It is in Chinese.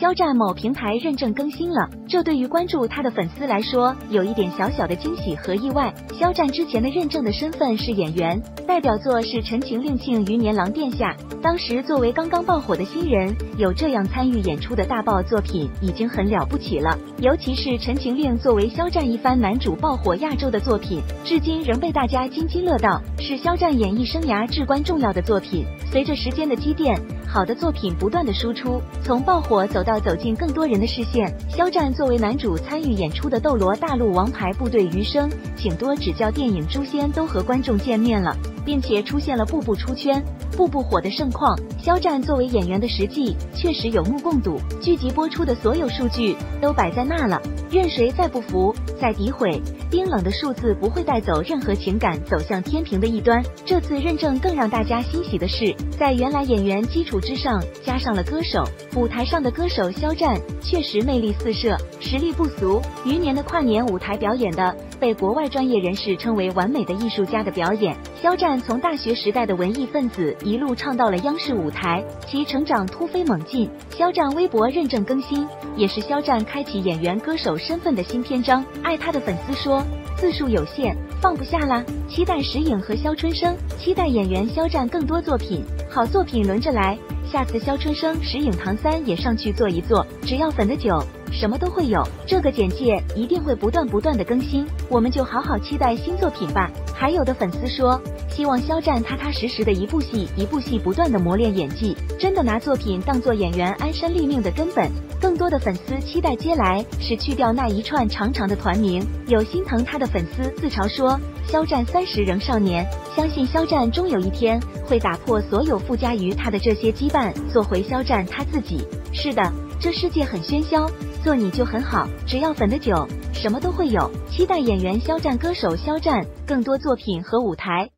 肖战某平台认证更新了，这对于关注他的粉丝来说有一点小小的惊喜和意外。肖战之前的认证的身份是演员，代表作是《陈情令·庆余年》《狼殿下》。当时作为刚刚爆火的新人，有这样参与演出的大爆作品已经很了不起了。尤其是《陈情令》作为肖战一番男主爆火亚洲的作品，至今仍被大家津津乐道，是肖战演艺生涯至关重要的作品。随着时间的积淀，好的作品不断的输出，从爆火走要走进更多人的视线。肖战作为男主参与演出的《斗罗大陆王牌部队余生，请多指教》电影《诛仙》都和观众见面了。并且出现了步步出圈、步步火的盛况。肖战作为演员的实际确实有目共睹，剧集播出的所有数据都摆在那了。任谁再不服、再诋毁，冰冷的数字不会带走任何情感，走向天平的一端。这次认证更让大家欣喜的是，在原来演员基础之上加上了歌手。舞台上的歌手肖战确实魅力四射，实力不俗。余年的跨年舞台表演的。被国外专业人士称为完美的艺术家的表演，肖战从大学时代的文艺分子一路唱到了央视舞台，其成长突飞猛进。肖战微博认证更新，也是肖战开启演员歌手身份的新篇章。爱他的粉丝说，字数有限，放不下啦。期待石颖和肖春生，期待演员肖战更多作品，好作品轮着来。下次肖春生、石影、唐三也上去坐一坐，只要粉的久。什么都会有，这个简介一定会不断不断的更新，我们就好好期待新作品吧。还有的粉丝说，希望肖战踏踏实实的一部戏一部戏不断的磨练演技，真的拿作品当做演员安身立命的根本。多的粉丝期待接来是去掉那一串长长的团名。有心疼他的粉丝自嘲说，肖战三十仍少年，相信肖战终有一天会打破所有附加于他的这些羁绊，做回肖战他自己。是的，这世界很喧嚣。做你就很好，只要粉的久，什么都会有。期待演员肖战、歌手肖战更多作品和舞台。